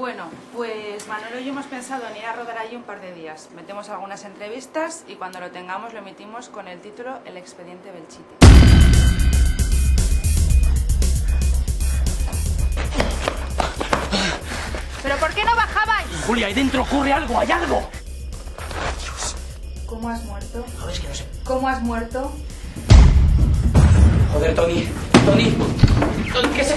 Bueno, pues Manolo y yo hemos pensado en ir a rodar allí un par de días. Metemos algunas entrevistas y cuando lo tengamos lo emitimos con el título El expediente Belchite. ¿Pero por qué no bajabais? Julia, ahí dentro ocurre algo, hay algo. ¿Cómo has muerto? Joder, es que no sé. ¿Cómo has muerto? Joder, Tony. Tony. Tony, ¿qué es.